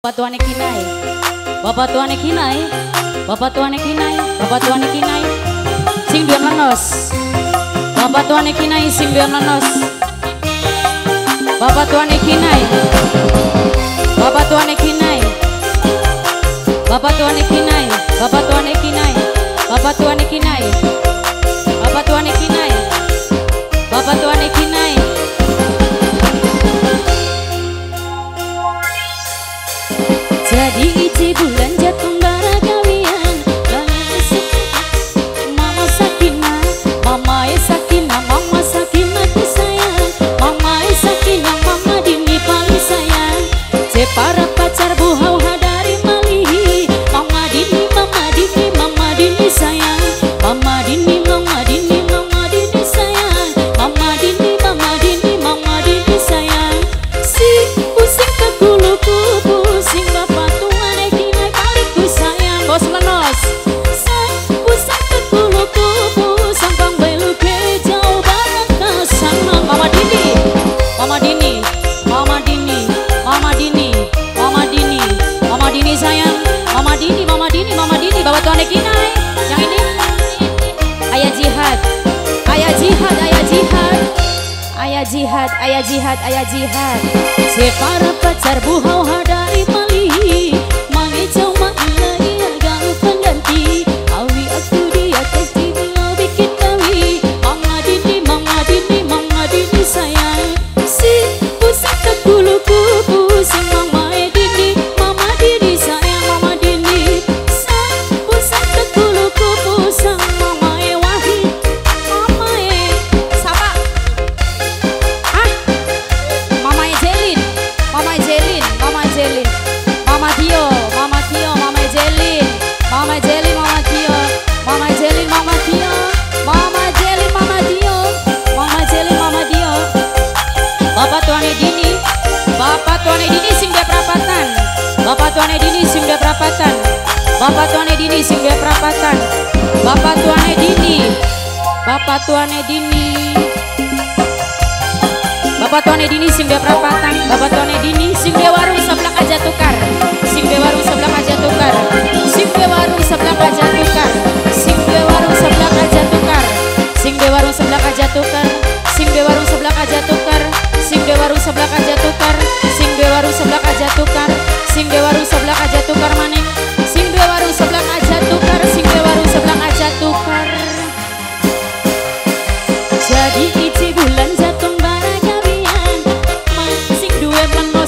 Bapak tuane kinai Bapak tuane kinai Bapak tuane kinai Bapak tuane kinai Sing dua menos Bapak tuane kinai sing dua menos Bapak tuane kinai Bapak tuane kinai Bapak tuane kinai Bapak tuane kinai Bapak tuane kinai Mama Dini Mama Dini Mama Dini Mama Dini Mama Dini sayang Mama Dini Mama Dini Mama Dini bapak tuan kinai yang ini Ayah jihad Ayah jihad Ayah jihad. Ayah jihad, ayah jihad, ayah jihad. Separa pacar buhau hadari mali Mange jauh iya iya galau pengganti Awi aku di atas jiwa bikin kawi. Mama dini, mama dini, mama dini sayang see Bapak Tuan Edini. Bapak Tuan Edini singgah perapatan. Bapak Tuan Edini singgah perapatan. Bapak Tuan Edini singgah perapatan. Bapak Tuan Edini. Bapak Tuan Edini. Bapak Tuan Edini singgah perapatan. Bapak Tuan Edini singgah warung sebelah aja tukar singgah warung sebelah aja tukar singgah warung sebelah aja tukar de blanco.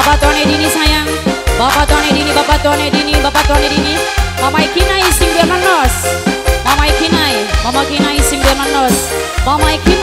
Bapak tuane dini sayang. Bapak tuane dini Bapak tuane dini Bapak tuane dini. Mama ikinai sing dia menos Mama ikinai Mama ikinai sing dia menos Mama ikinai